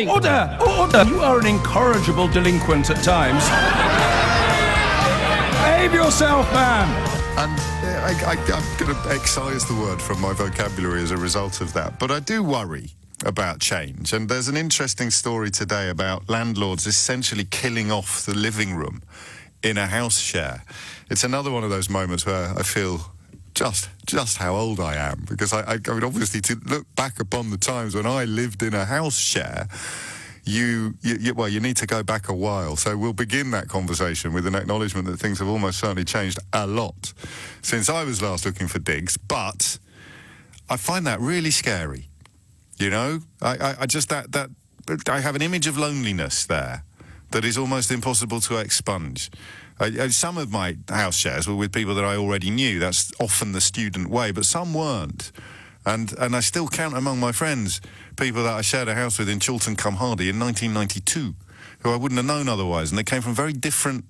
Order! Order! You are an incorrigible delinquent at times. Behave yourself, man! And uh, I, I'm going to excise the word from my vocabulary as a result of that. But I do worry about change. And there's an interesting story today about landlords essentially killing off the living room in a house share. It's another one of those moments where I feel just just how old I am because I, I, I mean obviously to look back upon the times when I lived in a house share. You, you, you, well, you need to go back a while. So we'll begin that conversation with an acknowledgement that things have almost certainly changed a lot since I was last looking for digs. But I find that really scary. You know, I, I, I just that that I have an image of loneliness there that is almost impossible to expunge. Uh, some of my house shares were with people that I already knew. That's often the student way, but some weren't. And and I still count among my friends people that I shared a house with in Chorlton cum Hardy in 1992, who I wouldn't have known otherwise, and they came from very different.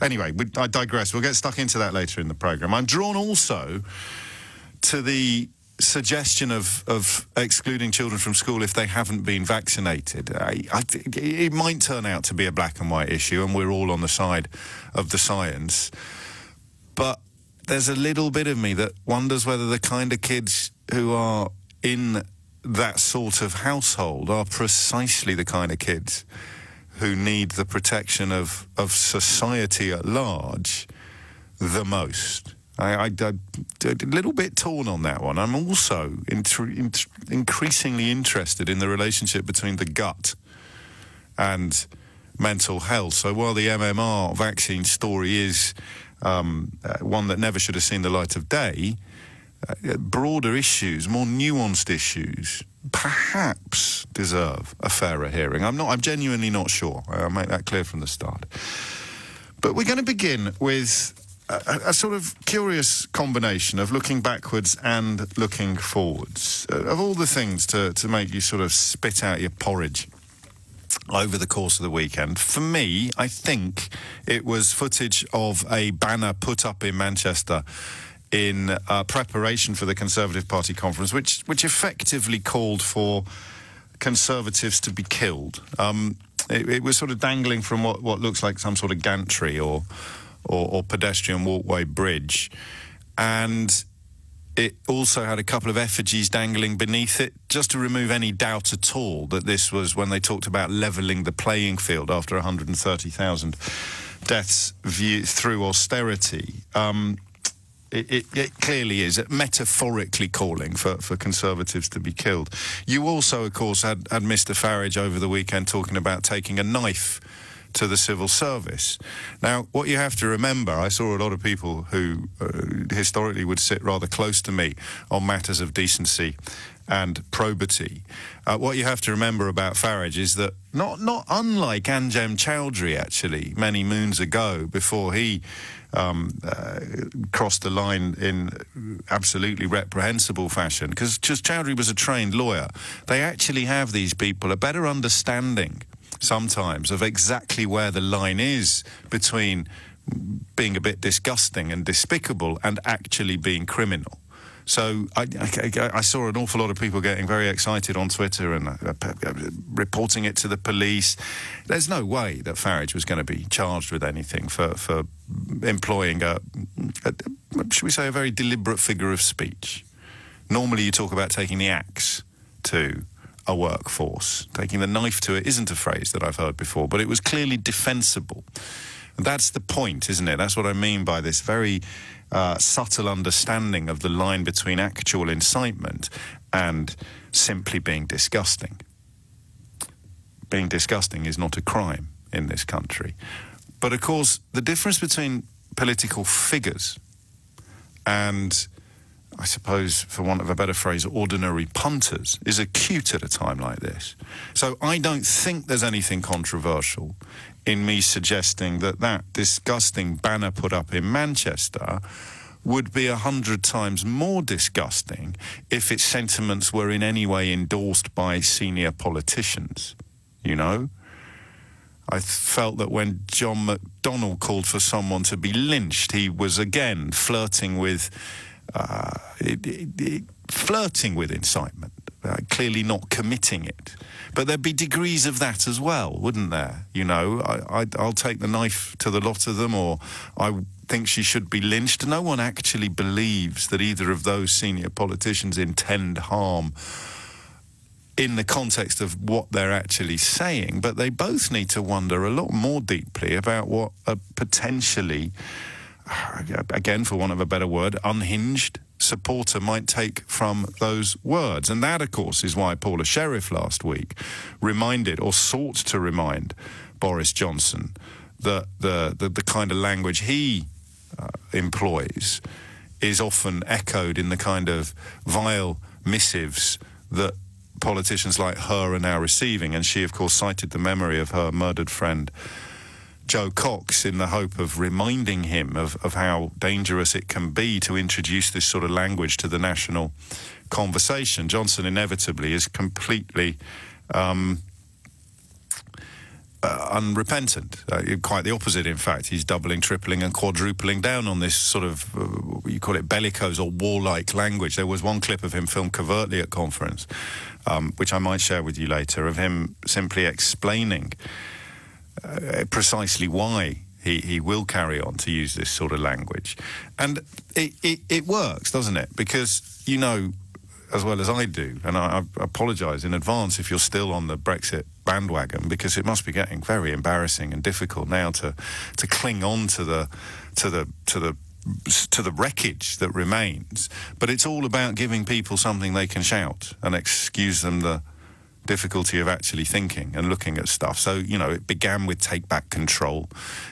Anyway, we, I digress. We'll get stuck into that later in the program. I'm drawn also to the suggestion of, of excluding children from school if they haven't been vaccinated. I, I, it might turn out to be a black and white issue, and we're all on the side of the science. But there's a little bit of me that wonders whether the kind of kids who are in that sort of household are precisely the kind of kids who need the protection of, of society at large the most. I, am a little bit torn on that one. I'm also increasingly interested in the relationship between the gut and mental health. So while the MMR vaccine story is um, uh, one that never should have seen the light of day, uh, broader issues, more nuanced issues, perhaps deserve a fairer hearing. I'm not. I'm genuinely not sure. I'll make that clear from the start. But we're going to begin with a, a, sort of curious combination of looking backwards and looking forwards. Uh, of all the things to, to make you sort of spit out your porridge over the course of the weekend, for me, I think it was footage of a banner put up in Manchester in uh, preparation for the Conservative Party conference, which which effectively called for Conservatives to be killed. Um, it, it was sort of dangling from what, what looks like some sort of gantry or or, or pedestrian walkway bridge. And it also had a couple of effigies dangling beneath it, just to remove any doubt at all that this was when they talked about levelling the playing field after 130,000 deaths view, through austerity. Um, it, it, it, clearly is metaphorically calling for, for Conservatives to be killed. You also, of course, had, had Mr Farage over the weekend talking about taking a knife to the civil service. Now, what you have to remember, I saw a lot of people who uh, historically would sit rather close to me on matters of decency and probity. Uh, what you have to remember about Farage is that not not unlike Anjem Choudary, actually, many moons ago, before he um, uh, crossed the line in absolutely reprehensible fashion, because Choudary was a trained lawyer. They actually have these people a better understanding sometimes of exactly where the line is between being a bit disgusting and despicable and actually being criminal. So I, I, I, saw an awful lot of people getting very excited on Twitter and uh, reporting it to the police. There's no way that Farage was going to be charged with anything for, for employing a, a, should we say, a very deliberate figure of speech. Normally, you talk about taking the axe to a workforce. Taking the knife to it isn't a phrase that I've heard before, but it was clearly defensible. That's the point, isn't it? That's what I mean by this very uh, subtle understanding of the line between actual incitement and simply being disgusting. Being disgusting is not a crime in this country. But of course, the difference between political figures and I suppose, for want of a better phrase, ordinary punters is acute at a time like this. So I don't think there's anything controversial in me suggesting that that disgusting banner put up in Manchester would be a hundred times more disgusting if its sentiments were in any way endorsed by senior politicians, you know? I felt that when John McDonnell called for someone to be lynched, he was again flirting with uh, it, it, it, flirting with incitement, uh, clearly not committing it. But there'd be degrees of that as well, wouldn't there? You know, I, will take the knife to the lot of them, or I think she should be lynched. No one actually believes that either of those senior politicians intend harm in the context of what they're actually saying, but they both need to wonder a lot more deeply about what a potentially, again, for want of a better word, unhinged supporter might take from those words. And that, of course, is why Paula Sherriff last week reminded or sought to remind Boris Johnson that the, the, the kind of language he uh, employs is often echoed in the kind of vile missives that politicians like her are now receiving. And she, of course, cited the memory of her murdered friend. Jo Cox in the hope of reminding him of, of how dangerous it can be to introduce this sort of language to the national conversation. Johnson inevitably is completely um, uh, unrepentant. Uh, quite the opposite, in fact. He's doubling, tripling, and quadrupling down on this sort of, uh, you call it bellicose or warlike language. There was one clip of him filmed covertly at conference, um, which I might share with you later, of him simply explaining uh, precisely why he, he will carry on to use this sort of language. And it, it, it works, doesn't it? Because, you know, as well as I do, and I, I apologise in advance if you're still on the Brexit bandwagon because it must be getting very embarrassing and difficult now to to cling on to the to the to the to the wreckage that remains. But it's all about giving people something they can shout and excuse them the difficulty of actually thinking and looking at stuff. So, you know, it began with take back control.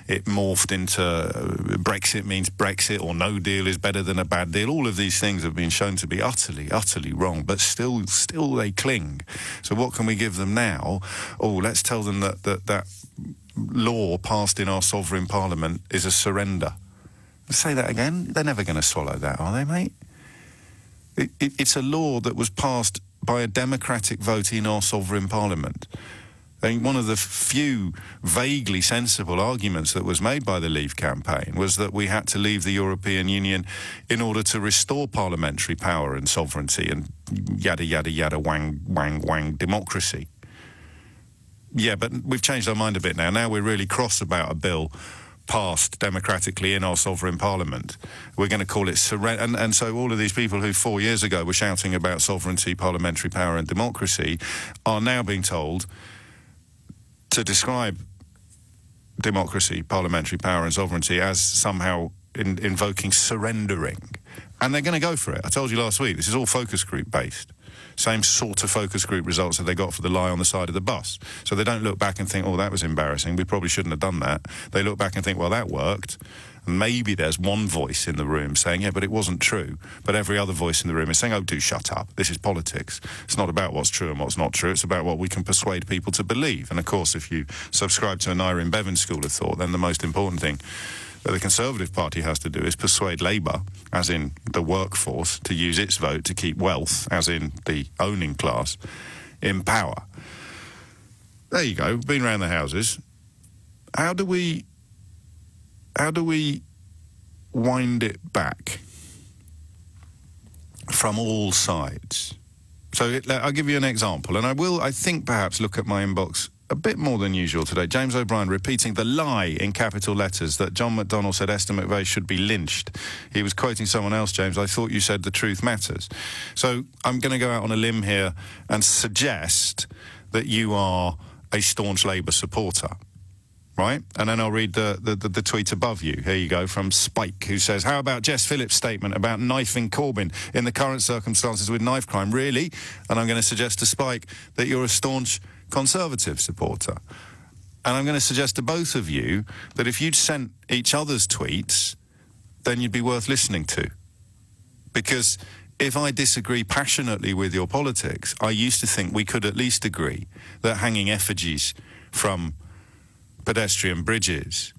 It morphed into uh, Brexit means Brexit or no deal is better than a bad deal. All of these things have been shown to be utterly, utterly wrong, but still, still they cling. So what can we give them now? Oh, let's tell them that that, that law passed in our sovereign parliament is a surrender. Say that again. They're never going to swallow that, are they, mate? It, it, it's a law that was passed by a democratic vote in our sovereign parliament. I think one of the few vaguely sensible arguments that was made by the Leave campaign was that we had to leave the European Union in order to restore parliamentary power and sovereignty and yada, yada, yada, wang, wang, wang democracy. Yeah, but we've changed our mind a bit now. Now we're really cross about a bill passed democratically in our sovereign parliament. We're going to call it surrender. And, and so all of these people who four years ago were shouting about sovereignty, parliamentary power, and democracy are now being told to describe democracy, parliamentary power, and sovereignty as somehow in, invoking surrendering. And they're going to go for it. I told you last week, this is all focus group based same sort of focus group results that they got for the lie on the side of the bus. So they don't look back and think, oh, that was embarrassing. We probably shouldn't have done that. They look back and think, well, that worked. And maybe there's one voice in the room saying, yeah, but it wasn't true. But every other voice in the room is saying, oh, do shut up. This is politics. It's not about what's true and what's not true. It's about what we can persuade people to believe. And of course, if you subscribe to an Aneurin Bevan school of thought, then the most important thing that the Conservative Party has to do is persuade Labour, as in the workforce, to use its vote to keep wealth, as in the owning class, in power. There you go. Been around the houses. How do we? How do we wind it back from all sides? So I'll give you an example, and I will. I think perhaps look at my inbox a bit more than usual today. James O'Brien repeating the lie in capital letters that John McDonnell said Esther McVey should be lynched. He was quoting someone else, James. I thought you said the truth matters. So I'm going to go out on a limb here and suggest that you are a staunch Labour supporter. Right? And then I'll read the, the, the, the, tweet above you. Here you go from Spike, who says, How about Jess Phillips' statement about knifing Corbyn in the current circumstances with knife crime? Really? And I'm going to suggest to Spike that you're a staunch Conservative supporter. And I'm going to suggest to both of you that if you'd sent each other's tweets, then you'd be worth listening to. Because if I disagree passionately with your politics, I used to think we could at least agree that hanging effigies from pedestrian bridges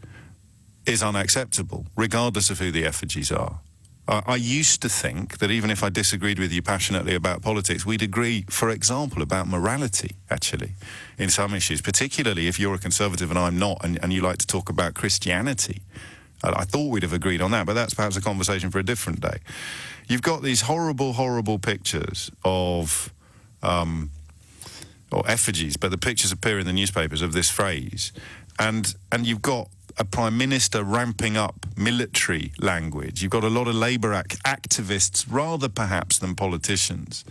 is unacceptable, regardless of who the effigies are. I used to think that even if I disagreed with you passionately about politics, we'd agree, for example, about morality, actually, in some issues, particularly if you're a conservative and I'm not, and, and you like to talk about Christianity. I, I thought we'd have agreed on that, but that's perhaps a conversation for a different day. You've got these horrible, horrible pictures of. Um, or effigies, but the pictures appear in the newspapers of this phrase, and and you've got a prime minister ramping up military language. You've got a lot of labour ac- activists, rather perhaps than politicians,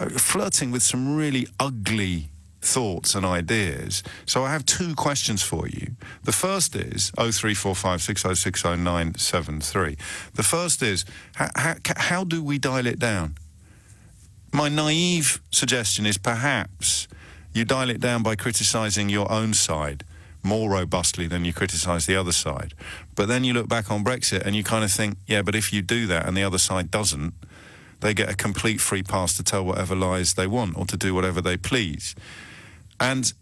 uh, flirting with some really ugly thoughts and ideas. So I have two questions for you. The first is 03456060973. The first is how, how, how do we dial it down? My naive suggestion is perhaps you dial it down by criticising your own side more robustly than you criticise the other side. But then you look back on Brexit and you kind of think, yeah, but if you do that and the other side doesn't, they get a complete free pass to tell whatever lies they want or to do whatever they please. And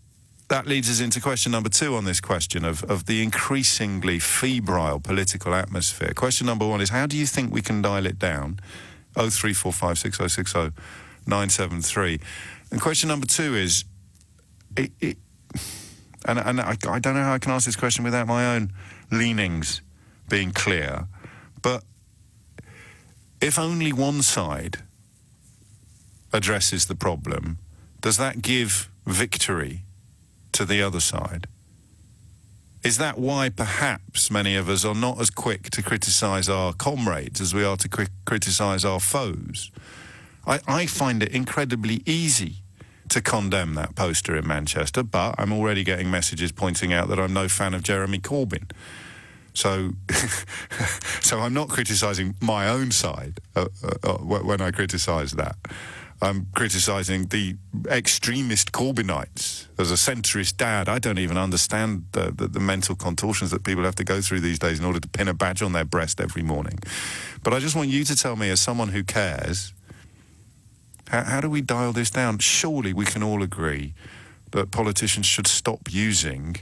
that leads us into question number two on this question of, of the increasingly febrile political atmosphere. Question number one is how do you think we can dial it down? 03456060973. And question number two is it, it, and, and I, I don't know how I can ask this question without my own leanings being clear, but if only one side addresses the problem, does that give victory to the other side? Is that why perhaps many of us are not as quick to criticise our comrades as we are to cri- criticise our foes? I, I find it incredibly easy to condemn that poster in Manchester, but I'm already getting messages pointing out that I'm no fan of Jeremy Corbyn. So, so I'm not criticising my own side uh, uh, uh when I criticise that. I'm criticising the extremist Corbynites as a centrist dad. I don't even understand the, the, the, mental contortions that people have to go through these days in order to pin a badge on their breast every morning. But I just want you to tell me, as someone who cares, how, how do we dial this down? Surely we can all agree that politicians should stop using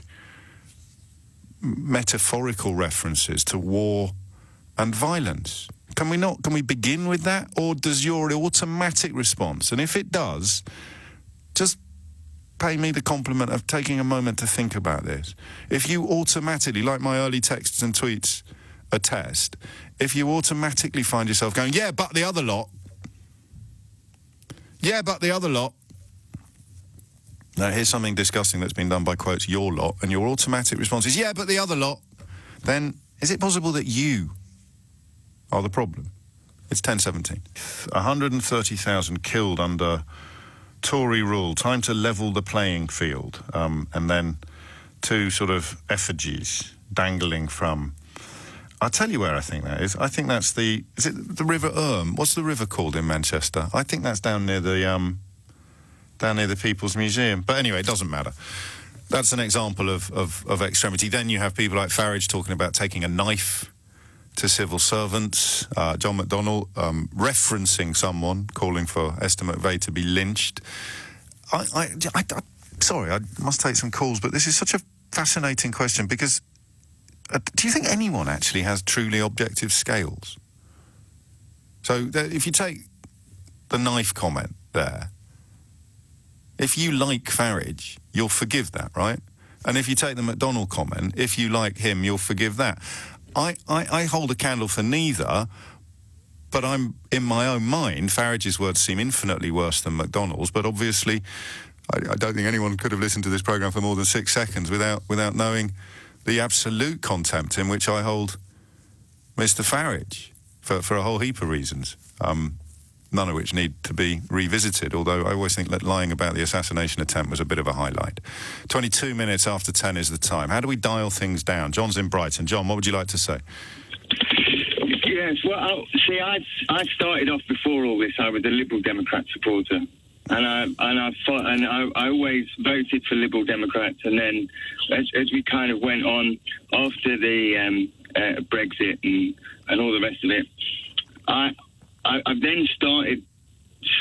metaphorical references to war and violence. Can we not? Can we begin with that? Or does your automatic response, and if it does, just pay me the compliment of taking a moment to think about this. If you automatically, like my early texts and tweets attest, if you automatically find yourself going, yeah, but the other lot, yeah, but the other lot. Now, here's something disgusting that's been done by quotes your lot, and your automatic response is, yeah, but the other lot. Then is it possible that you are the problem? It's 1017. 130,000 killed under Tory rule. Time to level the playing field. Um, and then two sort of effigies dangling from I'll tell you where I think that is. I think that's the is it the River Erm? What's the river called in Manchester? I think that's down near the um, down near the People's Museum. But anyway, it doesn't matter. That's an example of, of, of extremity. Then you have people like Farage talking about taking a knife to civil servants. Uh, John McDonnell um, referencing someone calling for Esther McVey to be lynched. I, I, I, I, sorry, I must take some calls, but this is such a fascinating question because Uh, do you think anyone actually has truly objective scales? So if you take the knife comment there, if you like Farage, you'll forgive that, right? And if you take the McDonnell comment, if you like him, you'll forgive that. I, I, I hold a candle for neither, but I'm in my own mind. Farage's words seem infinitely worse than McDonnell's, but obviously, I, I don't think anyone could have listened to this program for more than six seconds without without knowing the absolute contempt in which I hold Mr. Farage for, for a whole heap of reasons, um, none of which need to be revisited, although I always think that lying about the assassination attempt was a bit of a highlight. 22 minutes after 10 is the time. How do we dial things down? John's in Brighton. John, what would you like to say? Yes, well, see, I, I started off before all this, I was a Liberal Democrat supporter and I and I fought, and I, I, always voted for Liberal Democrats. And then, as, as we kind of went on after the um, uh, Brexit and and all the rest of it, I, I I then started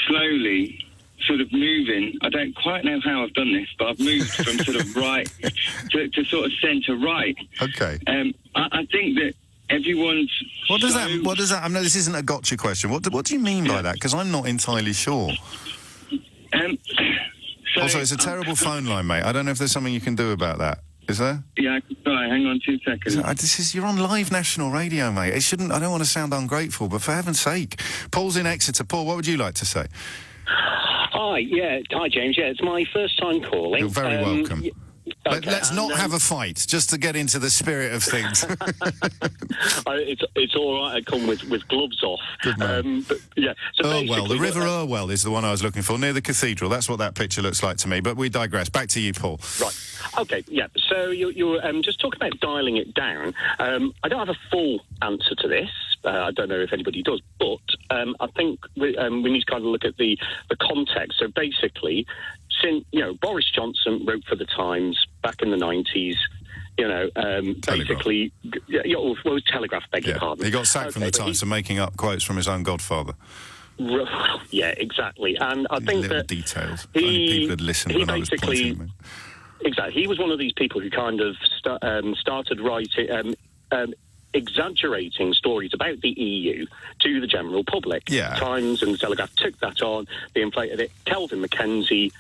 slowly sort of moving. I don't quite know how I've done this, but I've moved from sort of right to, to sort of centre right. Okay. Um, I, I think that everyone's. What does so that? What does that? I know this isn't a gotcha question. What do, What do you mean by that? Because I'm not entirely sure. Um, so also, it's a terrible phone line, mate. I don't know if there's something you can do about that. Is there? Yeah, sorry, hang on two seconds. Uh, This is you're on live national radio, mate. It shouldn't. I don't want to sound ungrateful, but for heaven's sake, Paul's in Exeter. Paul, what would you like to say? Hi, yeah, hi James. Yeah, it's my first time calling. You're very Um, welcome. Y- let's not um, have a fight, just to get into the spirit of things. It's it's all right. I come with, with gloves off. Good man. Um, but, yeah. So Irwell, the River uh, Irwell is the one I was looking for, near the cathedral. That's what that picture looks like to me. But we digress. Back to you, Paul. Right. Okay. Yeah. So you're, you're um, just talking about dialing it down. Um, I don't have a full answer to this. Uh, I don't know if anybody does, but um, I think we, um, we need to kind of look at the the context. So basically, since you know Boris Johnson wrote for the Times back in the nineties. You know, um, basically, yeah, yeah, well, was Telegraph, beg your Yeah, pardon. he got sacked from the he- Times for making up quotes from his own godfather. R- Yeah, exactly. And I think little that details. he- Only people had listened he when I was pointing exactly he was one of these people who kind of sta- um, started writing. Um, um, Exaggerating stories about the EU to the general public. Yeah. Times and Telegraph took that on, they inflated it. Kelvin Mackenzie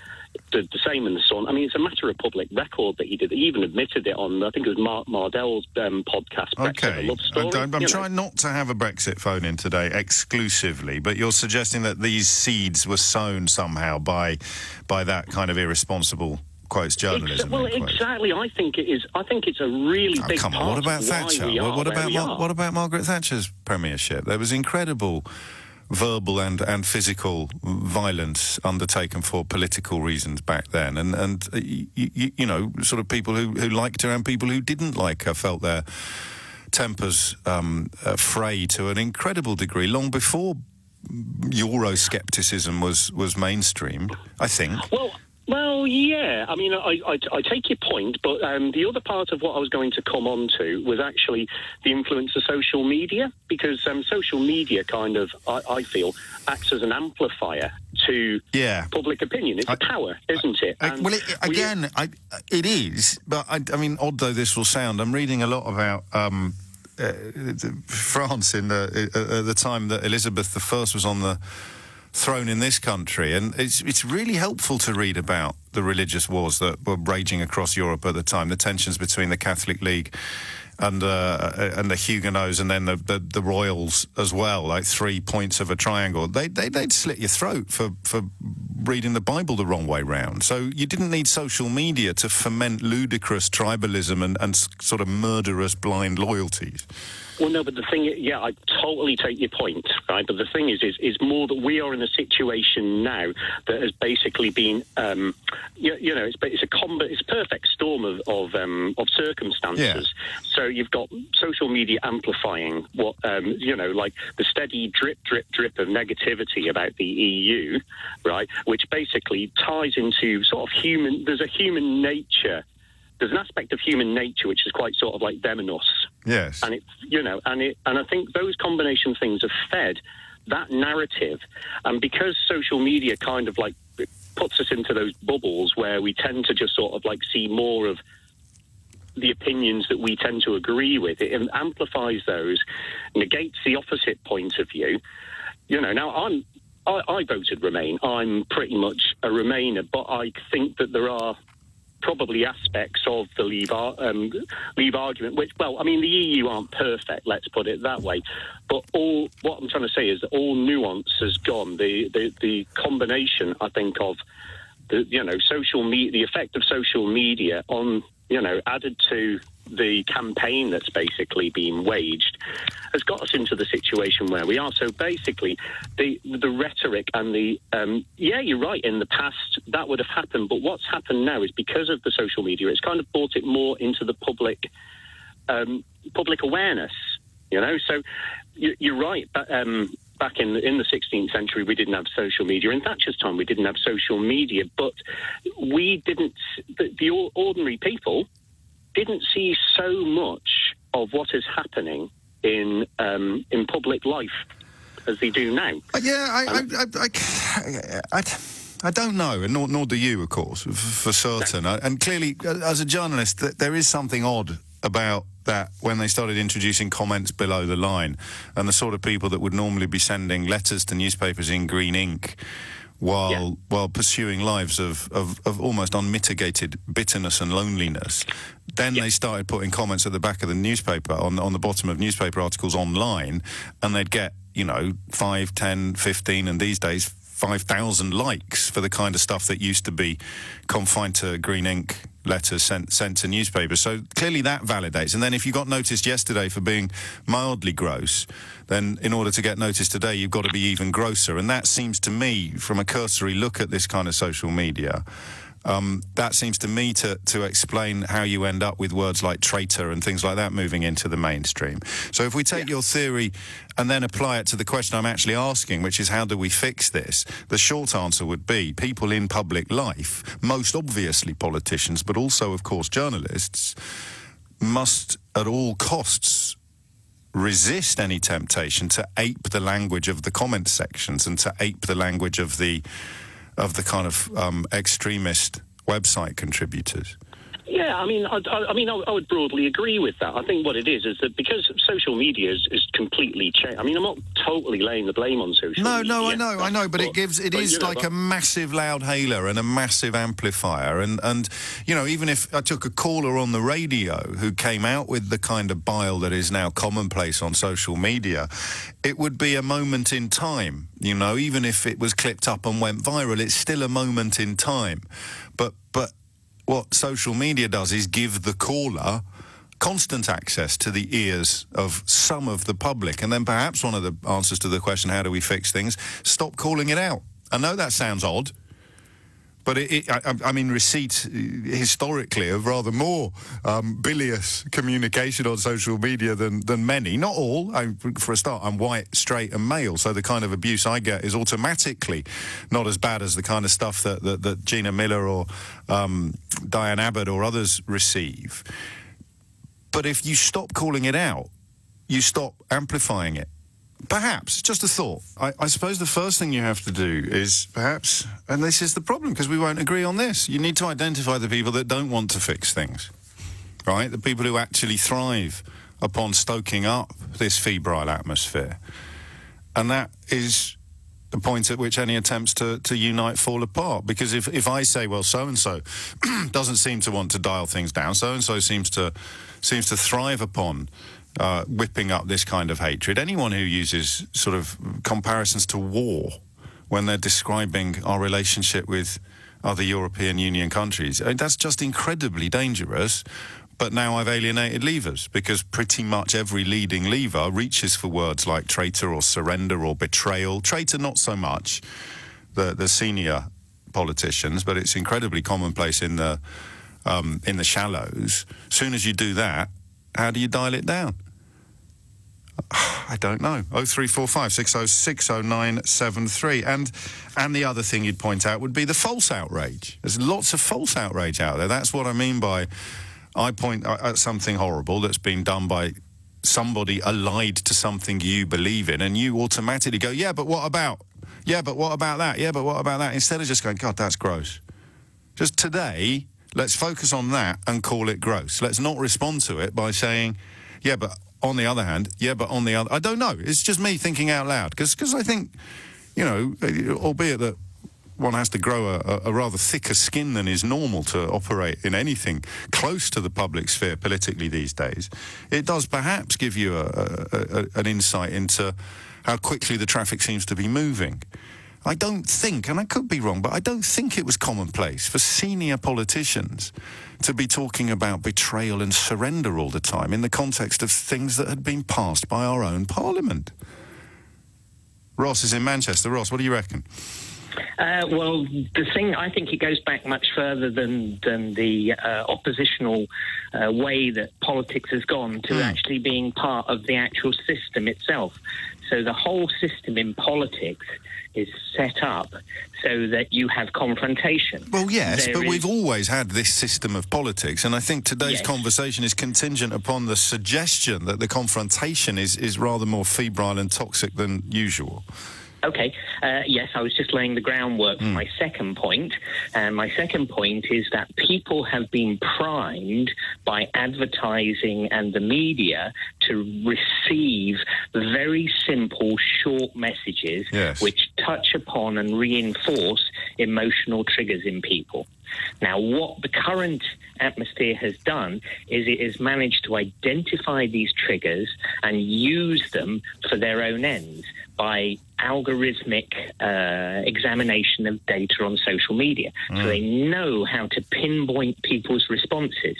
did the same in the Sun. I mean, it's a matter of public record that he did. He even admitted it on, I think it was Mark Mardell's um, podcast, Brexit, Okay. Story. I'm, I'm you know. trying not to have a Brexit phone in today exclusively, but you're suggesting that these seeds were sown somehow by by that kind of irresponsible quotes journalism. Well, exactly. I think it is. I think it's a really Oh, big come on, what about Thatcher? What, what about we Mar- are. what about Margaret Thatcher's premiership? There was incredible verbal and, and physical violence undertaken for political reasons back then, and and uh, you know, sort of people who, who liked her and people who didn't like her felt their tempers um, fray to an incredible degree long before Euroscepticism was was mainstream. I think. Well, well, yeah. I mean, I, I, I take your point, but um, the other part of what I was going to come on to was actually the influence of social media, because um, social media kind of, I, I feel, acts as an amplifier to Yeah. public opinion. It's I- a power, isn't it? Uh, well, it, we- again, I, it is, but I, I mean, odd though this will sound, I'm reading a lot about um, uh, France in the uh, at the time that Elizabeth I was on the throne in this country, and it's it's really helpful to read about the religious wars that were raging across Europe at the time, the tensions between the Catholic League. And uh, and the Huguenots, and then the, the the royals as well, like three points of a triangle. They they they'd slit your throat for for reading the Bible the wrong way round. So you didn't need social media to foment ludicrous tribalism and, and sort of murderous blind loyalties. Well, no, but the thing, yeah, I totally take your point, right? But the thing is, is, is more that we are in a situation now that has basically been, um, you, you know, it's, it's a combo, it's a perfect storm of of, um, of circumstances. So you've got social media amplifying what, um, you know, like the steady drip, drip, drip of negativity about the EU, right? Which basically ties into sort of human. There's a human nature. There's an aspect of human nature which is quite sort of like them and us Yes. and it's you know and it and I think those combination of things have fed that narrative and because social media kind of like puts us into those bubbles where we tend to just sort of like see more of the opinions that we tend to agree with it amplifies those negates the opposite point of view you know now I'm I, I voted Remain I'm pretty much a Remainer but I think that there are probably aspects of the leave, um, leave argument, which, well, I mean, the EU aren't perfect, let's put it that way. But all what I'm trying to say is that all nuance has gone. The, the, the combination, I think, of the, you know, social the effect of social media on, you know, added to the campaign that's basically being waged has got us into the situation where we are. So basically, the the rhetoric and the um, yeah, you're right. In the past, that would have happened, but what's happened now is because of the social media, it's kind of brought it more into the public um, public awareness. You know, so you, you're right. But, um, back in the, in the 16th century, we didn't have social media. In Thatcher's time, we didn't have social media, but we didn't. The, the ordinary people didn't see so much of what is happening in um, in public life as they do now. Uh, yeah, I, I, I, I, I, I don't know, and nor, nor do you, of course, for certain. Uh, And clearly, uh, as a journalist, there is something odd about that when they started introducing comments below the line, and the sort of people that would normally be sending letters to newspapers in green ink while Yeah. while pursuing lives of, of, of almost unmitigated bitterness and loneliness. Then they started putting comments at the back of the newspaper on on the bottom of newspaper articles online, and they'd get you know five, ten, fifteen, and these days. 5,000 likes for the kind of stuff that used to be confined to green ink letters sent sent to newspapers. So clearly that validates. And then if you got noticed yesterday for being mildly gross, then in order to get noticed today, you've got to be even grosser. And that seems to me, from a cursory look at this kind of social media, um, that seems to me to, to explain how you end up with words like traitor and things like that moving into the mainstream. So if we take your theory and then apply it to the question I'm actually asking, which is how do we fix this? The short answer would be people in public life, most obviously politicians, but also, of course, journalists, must at all costs resist any temptation to ape the language of the comment sections and to ape the language of the of the kind of um, extremist website contributors. Yeah, I mean, I, I, mean, I, I would broadly agree with that. I think what it is is that because social media is, is completely changed. I mean, I'm not totally laying the blame on social No, media. no, I know, I know, but it gives it but, is know, like but- a massive loud hailer and a massive amplifier, and and you know, even if I took a caller on the radio who came out with the kind of bile that is now commonplace on social media, it would be a moment in time. You know, even if it was clipped up and went viral, it's still a moment in time. But but what social media does is give the caller constant access to the ears of some of the public. And then perhaps one of the answers to the question, how do we fix things? Stop calling it out. I know that sounds odd. But it, it, I, I- mean, receipt uh, historically of rather more um, bilious communication on social media than, than many. Not all. I, for a start, I'm white, straight, and male, so the kind of abuse I get is automatically not as bad as the kind of stuff that, that, that Gina Miller or um, Diane Abbott or others receive. But if you stop calling it out, you stop amplifying it. Perhaps, just a thought. I, I suppose the first thing you have to do is perhaps, and this is the problem because we won't agree on this, you need to identify the people that don't want to fix things, right? The people who actually thrive upon stoking up this febrile atmosphere. And that is the point at which any attempts to, to unite fall apart. Because if, if I say, well, so and so doesn't seem to want to dial things down, so and so seems to seems to thrive upon uh, whipping up this kind of hatred. Anyone who uses sort of comparisons to war when they're describing our relationship with other European Union countries, I mean, that's just incredibly dangerous. But now I've alienated leavers because pretty much every leading leaver reaches for words like traitor or surrender or betrayal. Traitor, not so much, the, the senior politicians, but it's incredibly commonplace in the, um, in the shallows. Soon as you do that, how do you dial it down? I don't know. 0345 6060973. And and the other thing you'd point out would be the false outrage. There's lots of false outrage out there. That's what I mean by I point at at something horrible that's been done by somebody allied to something you believe in, and you automatically go, yeah, but what about? Yeah, but what about that? Yeah, but what about that? Instead of just going, God, that's gross. Just today, let's focus on that and call it gross. Let's not respond to it by saying, yeah, but on the other hand, yeah, but on the other, I don't know. It's just me thinking out loud because I think, you know, albeit that one has to grow a, a, rather thicker skin than is normal to operate in anything close to the public sphere politically these days, it does perhaps give you a, a, an insight into how quickly the traffic seems to be moving. I don't think, and I could be wrong, but I don't think it was commonplace for senior politicians to be talking about betrayal and surrender all the time in the context of things that had been passed by our own parliament. Ross is in Manchester. Ross, what do you reckon? Uh, well, the thing I think it goes back much further than than the uh, oppositional uh, way that politics has gone to actually being part of the actual system itself. So the whole system in politics is set up so that you have confrontation. Well, yes, There but is- we've always had this system of politics, and I think today's Yes. conversation is contingent upon the suggestion that the confrontation is, is rather more febrile and toxic than usual. Okay. Uh, yes, I was just laying the groundwork for my second point. And my second point is that people have been primed by advertising and the media to receive very simple, short messages Yes. which touch upon and reinforce emotional triggers in people. Now, what the current atmosphere has done is it has managed to identify these triggers and use them for their own ends by algorithmic uh, examination of data on social media. So they know how to pinpoint people's responses.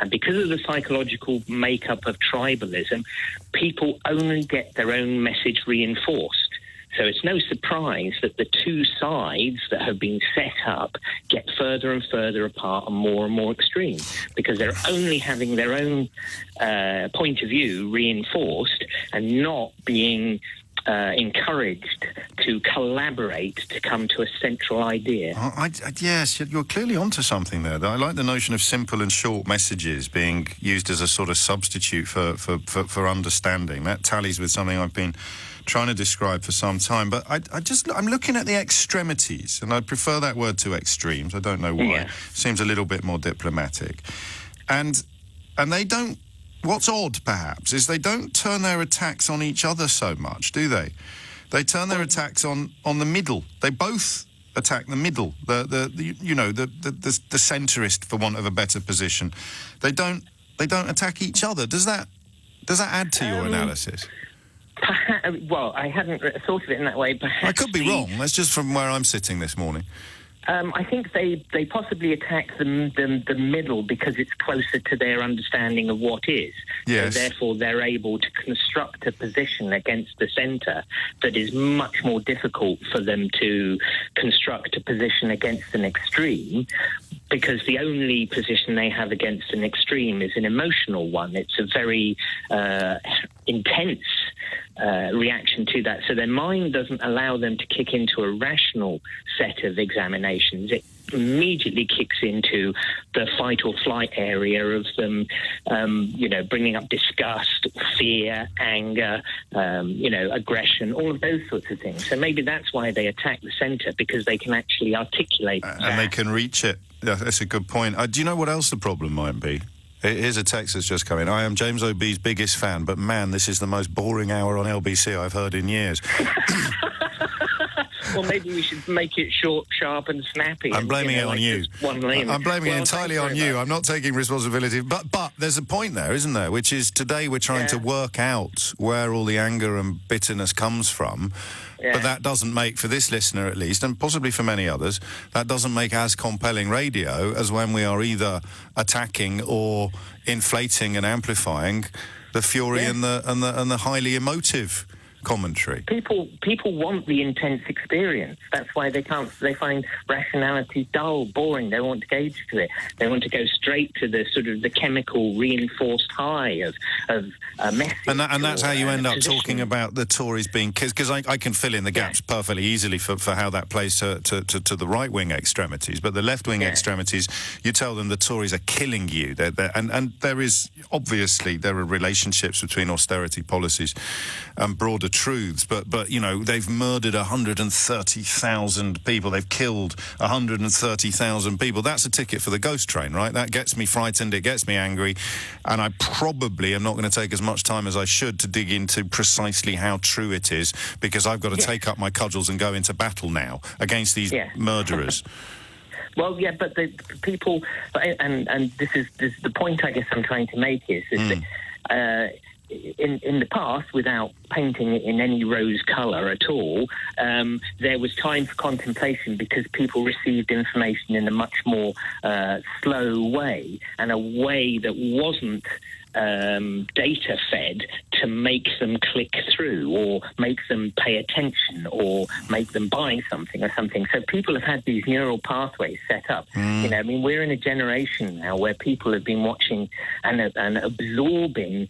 And because of the psychological makeup of tribalism, people only get their own message reinforced. So it's no surprise that the two sides that have been set up get further and further apart and more and more extreme because they're only having their own uh, point of view reinforced and not being uh, encouraged to collaborate to come to a central idea. I, I- yes, you're- you're clearly onto something there. I like the notion of simple and short messages being used as a sort of substitute for, for, for, for understanding. That tallies with something I've been trying to describe for some time. But I, I just I'm looking at the extremities, and I prefer that word to extremes. I don't know why. Yeah. Seems a little bit more diplomatic. And and they don't. What's odd, perhaps, is they don't turn their attacks on each other so much, do they? They turn their attacks on on the middle. They both attack the middle, the the, the you know the, the the the centrist, for want of a better position. They don't they don't attack each other. Does that does that add to your Um, analysis? Perhaps, well, I hadn't thought of it in that way. Perhaps I could be wrong. That's just from where I'm sitting this morning. Um, I think they, they possibly attack the, the the middle because it's closer to their understanding of what is. Yes. So therefore, they're able to construct a position against the centre that is much more difficult for them to construct a position against an extreme. Because the only position they have against an extreme is an emotional one. It's a very uh, intense uh, reaction to that. So their mind doesn't allow them to kick into a rational set of examinations. It immediately kicks into the fight or flight area of them, um, you know, bringing up disgust, fear, anger, um, you know, aggression, all of those sorts of things. So maybe that's why they attack the centre because they can actually articulate and they can reach it. That's a good point. Uh, do you know what else the problem might be? Here's a text that's just come in. I am James O'B's biggest fan, but man, this is the most boring hour on LBC I've heard in years. Well, maybe we should make it short, sharp, and snappy. I'm and, blaming know, it on like you. I'm blaming Well, it entirely on you. much. I'm not taking responsibility. But but there's a point there, isn't there? Which is today we're trying to work out where all the anger and bitterness comes from. Yeah. But that doesn't make, for this listener at least, and possibly for many others, that doesn't make as compelling radio as when we are either attacking or inflating and amplifying the fury Yeah. and the and the and the highly emotive commentary. people people want the intense experience. That's why they can't. They find rationality dull, boring. They want to gauge to it. They want to go straight to the sort of the chemical reinforced high of of a message. And, that, and that's how you end up position. talking about the Tories being because I, I can fill in the gaps perfectly easily for, for how that plays to, to, to, to the right wing extremities, but the left wing Yeah. extremities, you tell them the Tories are killing you, they're, they're, and and there is obviously there are relationships between austerity policies and broader truths, but but you know they've murdered 130,000 people, they've killed 130,000 people. That's a ticket for the ghost train, right? That gets me frightened, it gets me angry, and I probably am not going to take as much time as I should to dig into precisely how true it is because I've got to Yeah. take up my cudgels and go into battle now against these Yeah. murderers. Well, yeah, but the the people, and and this is, this is the point I guess I'm trying to make is, is that uh, in in the past, without painting it in any rose colour at all, um, there was time for contemplation because people received information in a much more uh, slow way and a way that wasn't. Um, data fed to make them click through or make them pay attention or make them buy something or something. So people have had these neural pathways set up. You know, I mean, we're in a generation now where people have been watching and, and absorbing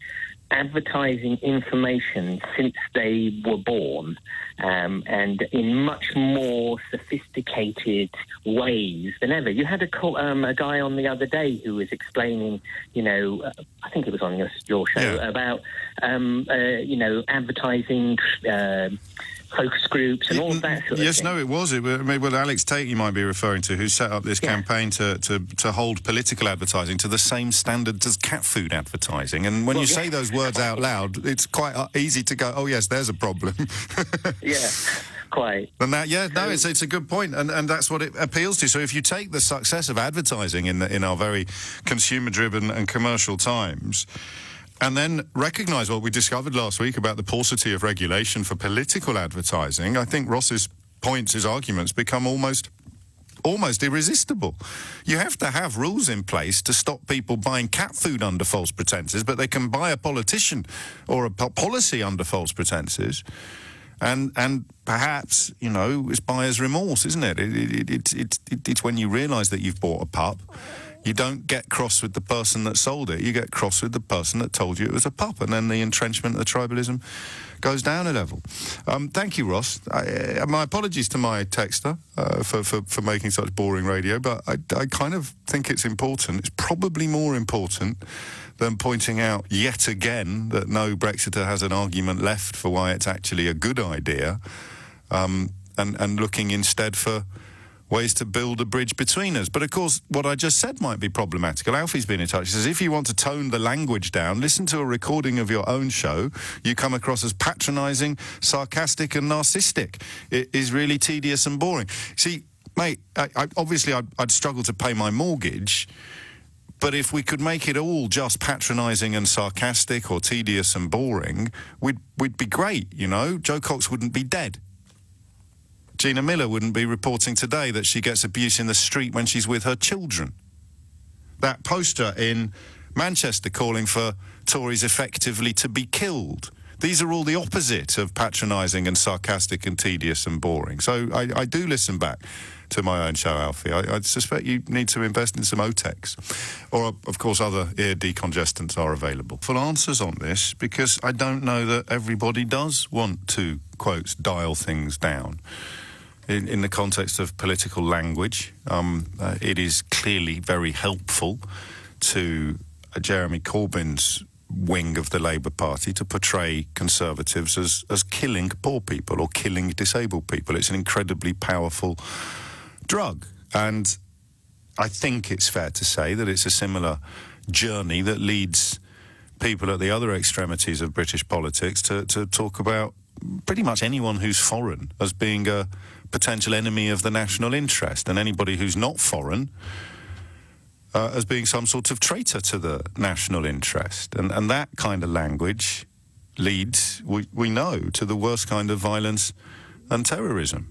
advertising information since they were born um, and in much more sophisticated ways than ever. You had a, co- um, a guy on the other day who was explaining, you know, uh, I think it was on your, your show, Yeah. about, um, uh, you know, advertising. Uh, focus groups and all of that sort yes, thing. no, it was. It, wa- well, Alex Tait, you might be referring to, who set up this Yeah. campaign to, to, to hold political advertising to the same standards as cat food advertising. And when Well, you yeah. say those words out loud, it's quite uh, easy to go, oh, yes, there's a problem. Yeah, quite. And that, yeah, no, it's, it's a good point, and, and that's what it appeals to. So if you take the success of advertising in the, in our very consumer-driven and commercial times, and then recognise what we discovered last week about the paucity of regulation for political advertising, I think Ross's points, his arguments, become almost almost irresistible. You have to have rules in place to stop people buying cat food under false pretenses, but they can buy a politician or a po- policy under false pretenses. And and perhaps you know it's buyer's remorse, isn't it? It, it, it, it, it it's when you realise that you've bought a pup, you don't get cross with the person that sold it. You get cross with the person that told you it was a pup, and then the entrenchment of the tribalism goes down a level. Um, thank you, Ross. I, uh, my apologies to my texter uh, for, for for making such boring radio, but I, I kind of think it's important. It's probably more important than pointing out yet again that no Brexiter has an argument left for why it's actually a good idea, um, and, and looking instead for ways to build a bridge between us. But of course, what I just said might be problematical. Alfie's been in touch. He says, if you want to tone the language down, listen to a recording of your own show. You come across as patronising, sarcastic, and narcissistic. It is really tedious and boring. See, mate, I, I, obviously I'd, I'd struggle to pay my mortgage. But if we could make it all just patronising and sarcastic or tedious and boring, we'd, we'd be great, you know? Jo Cox wouldn't be dead. Gina Miller wouldn't be reporting today that she gets abuse in the street when she's with her children. That poster in Manchester calling for Tories effectively to be killed. These are all the opposite of patronising and sarcastic and tedious and boring. So I, I do listen back to my own show, Alfie. I, I suspect you need to invest in some Otex. Or, of course, other ear decongestants are available. Full answers on this because I don't know that everybody does want to, quote, dial things down. In, in the context of political language, um, uh, it is clearly very helpful to uh, Jeremy Corbyn's wing of the Labour Party to portray Conservatives as, as killing poor people or killing disabled people. It's an incredibly powerful drug. And I think it's fair to say that it's a similar journey that leads people at the other extremities of British politics to, to talk about pretty much anyone who's foreign as being a potential enemy of the national interest, and anybody who's not foreign uh, as being some sort of traitor to the national interest. And, and that kind of language leads, we, we know, to the worst kind of violence and terrorism.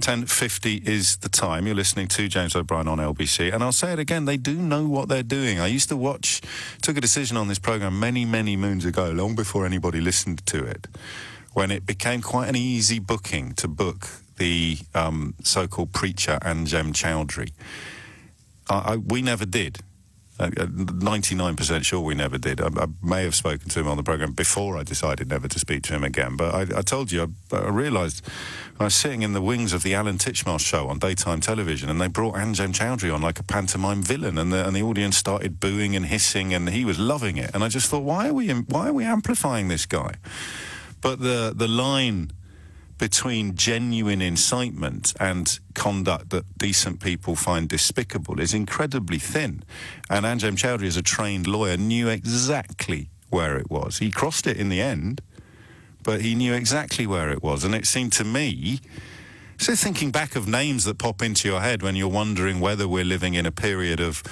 10.50 is the time. You're listening to James O'Brien on LBC. And I'll say it again, they do know what they're doing. I used to watch, took a decision on this programme many, many moons ago, long before anybody listened to it, when it became quite an easy booking to book the um, so-called preacher Anjem Choudary. I, I, we never did. Uh, 99% sure we never did. I, I, may have spoken to him on the programme before I decided never to speak to him again. But I, I told you, I, I realised I was sitting in the wings of the Alan Titchmarsh show on daytime television, and they brought Anjem Choudary on like a pantomime villain, and the, and the audience started booing and hissing, and he was loving it. And I just thought, why are we why are we amplifying this guy? But the the line between genuine incitement and conduct that decent people find despicable is incredibly thin. And Anjem Choudary, as a trained lawyer, knew exactly where it was. He crossed it in the end, but he knew exactly where it was. And it seemed to me, so thinking back of names that pop into your head when you're wondering whether we're living in a period of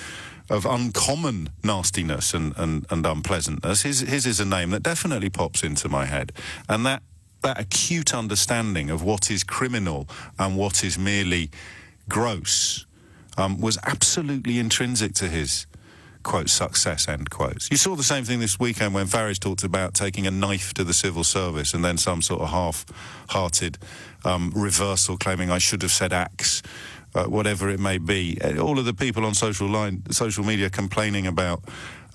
of uncommon nastiness and, and, and unpleasantness, his, his is a name that definitely pops into my head. And that that acute understanding of what is criminal and what is merely gross um, was absolutely intrinsic to his quote success end quotes. You saw the same thing this weekend when Farage talked about taking a knife to the civil service and then some sort of half-hearted um, reversal claiming I should have said axe. Uh, whatever it may be, all of the people on social line, social media complaining about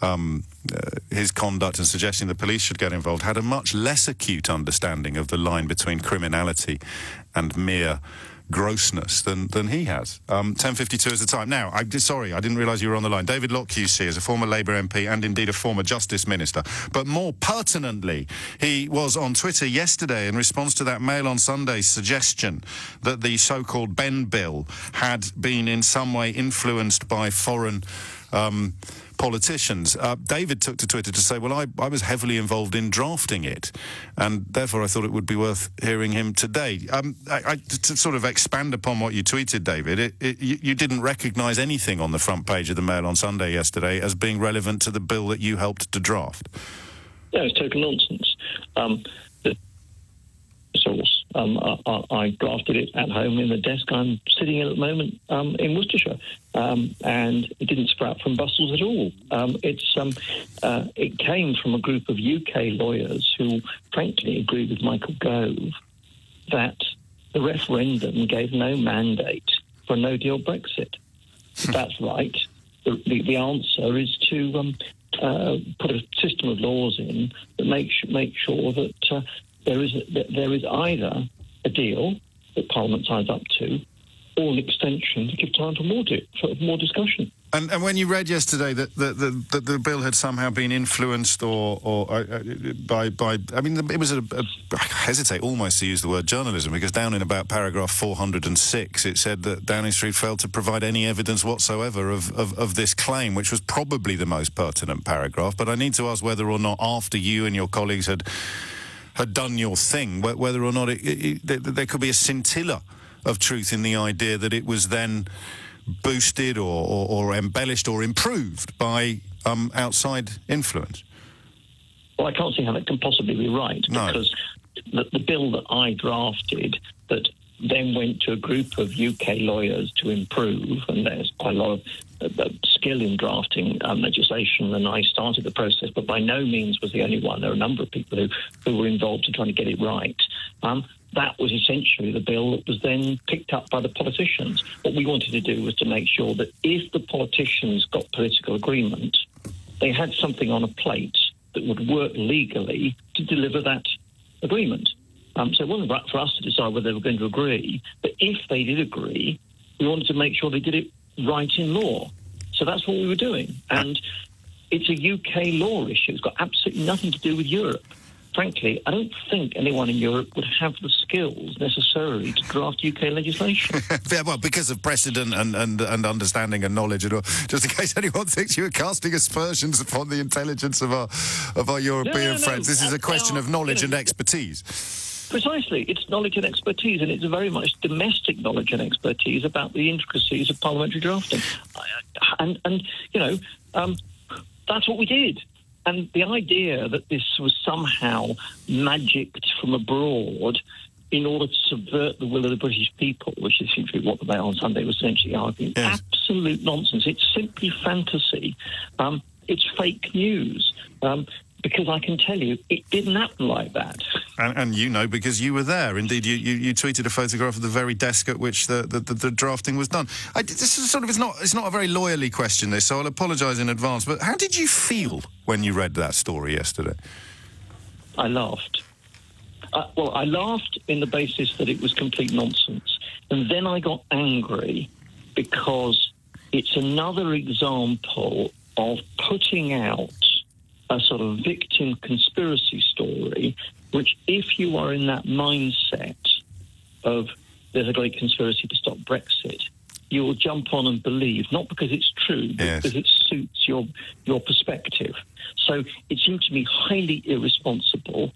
um, uh, his conduct and suggesting the police should get involved had a much less acute understanding of the line between criminality and mere grossness than, than he has. Um, 10.52 is the time. Now, I, sorry, I didn't realise you were on the line. David Lock QC is a former Labour MP and indeed a former Justice Minister. But more pertinently, he was on Twitter yesterday in response to that Mail on Sunday suggestion that the so-called Benn Bill had been in some way influenced by foreign... Um, politicians. Uh, David took to Twitter to say, well, I, I was heavily involved in drafting it, and therefore I thought it would be worth hearing him today. Um, I, I, to sort of expand upon what you tweeted, David, it, it, you, you, didn't recognise anything on the front page of the Mail on Sunday yesterday as being relevant to the bill that you helped to draft. Yeah, it's total nonsense. Um, source um, I, I, drafted it at home in the desk I'm sitting in at the moment um, in Worcestershire, um, and it didn't sprout from Brussels at all. Um, it's um, uh, it came from a group of UK lawyers who, frankly, agreed with Michael Gove that the referendum gave no mandate for a No Deal Brexit. That's right. The, the, the, answer is to um, uh, put a system of laws in that make make sure that uh, there is there is either a deal that Parliament signs up to, or an extension to give time for more di- for more discussion. And, and, when you read yesterday that the, the, the, the, bill had somehow been influenced or, or uh, uh by, by, I mean, it was a, a, I hesitate almost to use the word journalism because down in about paragraph 406, it said that Downing Street failed to provide any evidence whatsoever of, of, of this claim, which was probably the most pertinent paragraph. But I need to ask whether or not after you and your colleagues had had done your thing, whether or not it, it, it, there could be a scintilla of truth in the idea that it was then boosted or, or, or embellished or improved by um, outside influence. Well, I can't see how that can possibly be right no. because the, the bill that I drafted that then went to a group of UK lawyers to improve, and there's quite a lot of uh, skill in drafting um, legislation, and I started the process, but by no means was the only one. There are a number of people who, who were involved in trying to get it right. Um, that was essentially the bill that was then picked up by the politicians. What we wanted to do was to make sure that if the politicians got political agreement, they had something on a plate that would work legally to deliver that agreement. Um, so it wasn't for us to decide whether they were going to agree, but if they did agree, we wanted to make sure they did it right in law. So that's what we were doing. And it's a UK law issue. It's got absolutely nothing to do with Europe. Frankly, I don't think anyone in Europe would have the skills necessarily to draft UK legislation. yeah, well, because of precedent and, and, and understanding and knowledge, and all, just in case anyone thinks you are casting aspersions upon the intelligence of our of our European no, no, friends, this is a question of knowledge and expertise. Precisely. It's knowledge and expertise, and it's a very much domestic knowledge and expertise about the intricacies of parliamentary drafting. And, and you know, um, that's what we did. And the idea that this was somehow magicked from abroad in order to subvert the will of the British people, which is simply what the Mail on Sunday was essentially arguing, yes. absolute nonsense. It's simply fantasy. Um, it's fake news. Um, because I can tell you it didn't happen like that. And, and you know because you were there. Indeed, you, you, you, tweeted a photograph of the very desk at which the, the, the, the drafting was done. I, this is sort of it's not it's not a very lawyerly question, this, so I'll apologise in advance. But how did you feel when you read that story yesterday? I laughed. Uh, well, I laughed in the basis that it was complete nonsense, and then I got angry because it's another example of putting out a sort of victim conspiracy story, which, if you are in that mindset of there's a great conspiracy to stop Brexit, you will jump on and believe, not because it's true, but yes. because it suits your your perspective. So it seemed to me highly irresponsible,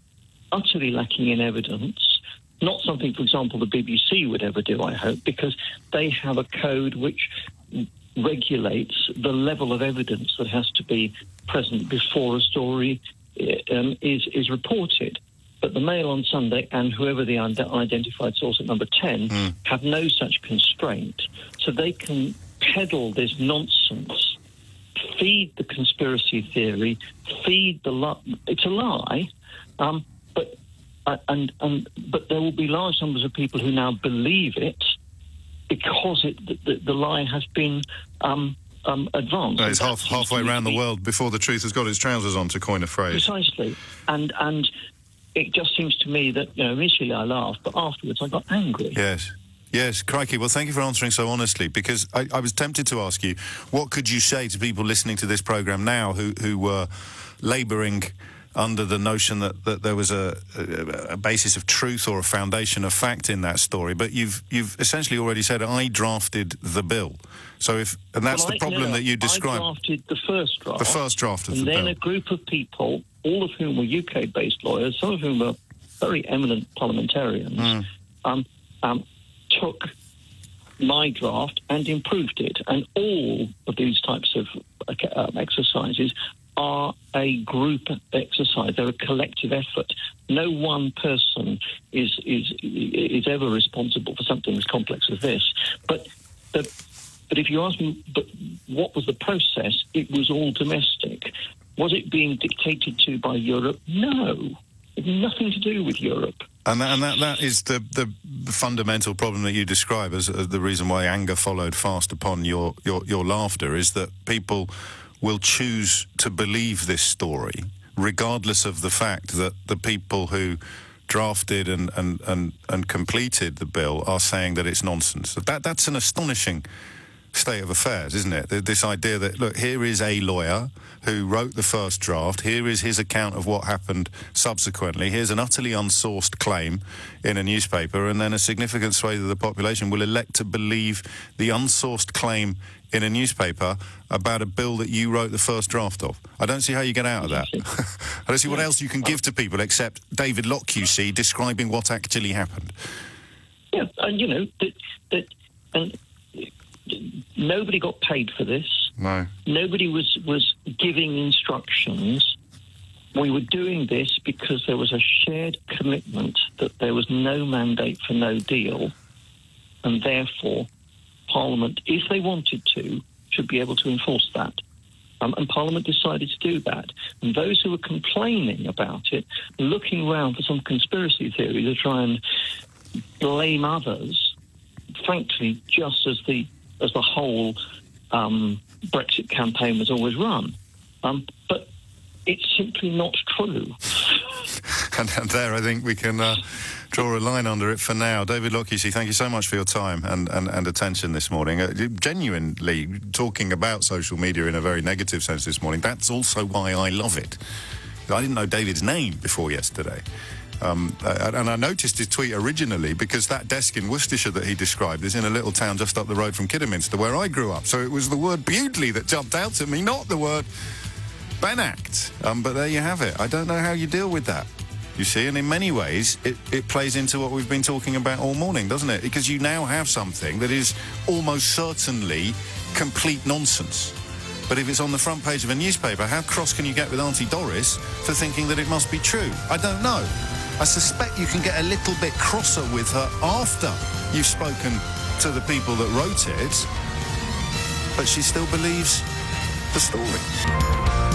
utterly lacking in evidence. Not something, for example, the BBC would ever do, I hope, because they have a code which regulates the level of evidence that has to be present before a story um, is is reported. But the Mail on Sunday and whoever the unidentified source at number 10 mm. have no such constraint. So they can peddle this nonsense, feed the conspiracy theory, feed the lie. It's a lie, um, but, uh, and, and, but there will be large numbers of people who now believe it because it, the, the lie has been um, um, advanced. it's half, halfway around the world before the truth has got its trousers on, to coin a phrase. Precisely, and and it just seems to me that you know initially I laughed, but afterwards I got angry. Yes. Yes, crikey. Well, thank you for answering so honestly, because I, I, was tempted to ask you, what could you say to people listening to this programme now who, who were labouring under the notion that, that there was a, a, a, basis of truth or a foundation of fact in that story. But you've you've essentially already said I drafted the bill. So if and that's well, the problem no, that you described. I drafted the first draft. The first draft of and the then a group of people, all of whom were UK-based lawyers, some of whom were very eminent parliamentarians, mm. um, um, took my draft and improved it. And all of these types of uh, exercises are a group exercise. They're a collective effort. No one person is is is ever responsible for something as complex as this. But the, but if you ask me, but what was the process? It was all domestic. Was it being dictated to by Europe? No, it had nothing to do with Europe. And that, and that, that is the, the fundamental problem that you describe as, the reason why anger followed fast upon your, your, your laughter is that people will choose to believe this story, regardless of the fact that the people who drafted and, and, and, and completed the bill are saying that it's nonsense. That, that's an astonishing state of affairs, isn't it? This idea that, look, here is a lawyer who wrote the first draft. Here is his account of what happened subsequently. Here's an utterly unsourced claim in a newspaper, and then a significant swathe of the population will elect to believe the unsourced claim in a newspaper about a bill that you wrote the first draft of. I don't see how you get out of that. I don't see what else you can give to people except David Lock QC describing what actually happened. Yeah, and you know that that and nobody got paid for this. No. Nobody was was giving instructions. We were doing this because there was a shared commitment that there was no mandate for no deal, and therefore Parliament, if they wanted to, should be able to enforce that. Um, and Parliament decided to do that. And those who were complaining about it, looking around for some conspiracy theory to try and blame others, frankly, just as the as the whole um, Brexit campaign was always run. Um, but it's simply not true. and, there, I think we can. Uh draw a line under it for now. David Lock QC, thank you so much for your time and, and, and attention this morning. Uh, genuinely talking about social media in a very negative sense this morning, that's also why I love it. I didn't know David's name before yesterday. Um, uh, and I noticed his tweet originally because that desk in Worcestershire that he described is in a little town just up the road from Kidderminster, where I grew up. So it was the word Bewdley that jumped out at me, not the word Benn Act. Um, but there you have it. I don't know how you deal with that you see. And in many ways, it, it plays into what we've been talking about all morning, doesn't it? Because you now have something that is almost certainly complete nonsense. But if it's on the front page of a newspaper, how cross can you get with Auntie Doris for thinking that it must be true? I don't know. I suspect you can get a little bit crosser with her after you've spoken to the people that wrote it, but she still believes the story.